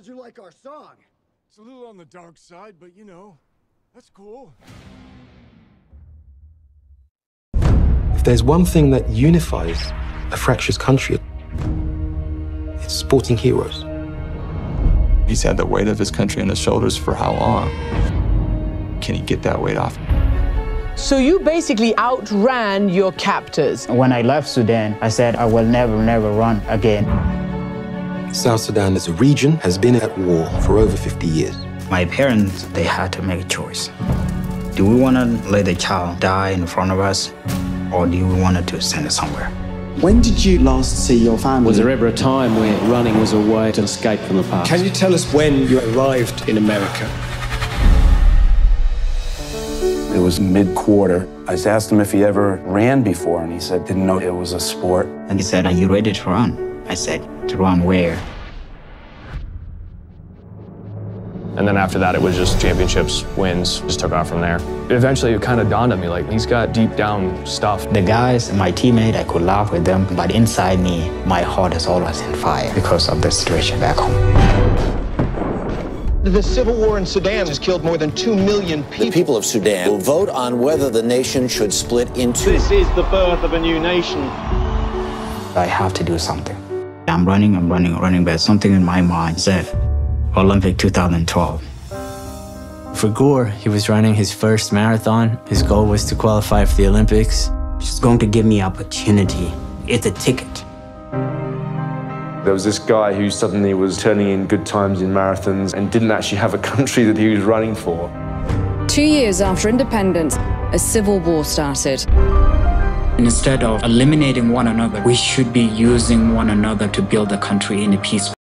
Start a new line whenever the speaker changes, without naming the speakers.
How'd you like our song?
It's a little on the dark side, but you know, that's cool.
If there's one thing that unifies a fractious country, it's sporting heroes.
He's had the weight of his country on his shoulders for how long? Can he get that weight off?
So you basically outran your captors.
When I left Sudan, I said I will never, never run again.
South Sudan as a region has been at war for over 50 years.
My parents, they had to make a choice. Do we want to let the child die in front of us, or do we want to send it somewhere?
When did you last see your family?
Was there ever a time where running was a way to escape from the past?
Can you tell us when you arrived in America?
It was mid-quarter. I just asked him if he ever ran before, and he said didn't know it was a sport.
And he said, are you ready to run? I said, to run where?
And then after that, it was just championships, wins, just took off from there. Eventually, it kind of dawned on me, like, he's got deep down stuff.
The guys, my teammate, I could laugh with them, but inside me, my heart is always in fire because of the situation back home.
The civil war in Sudan has killed more than 2 million people.
The people of Sudan will vote on whether the nation should split into.
This is the birth of a new nation.
I have to do something. I'm running, I'm running, running, but something in my mind said, Olympic 2012.
For Guor, he was running his first marathon. His goal was to qualify for the Olympics.
It's going to give me opportunity. It's a ticket.
There was this guy who suddenly was turning in good times in marathons and didn't actually have a country that he was running for.
Two years after independence, a civil war started.
Instead of eliminating one another, we should be using one another to build a country in a peaceful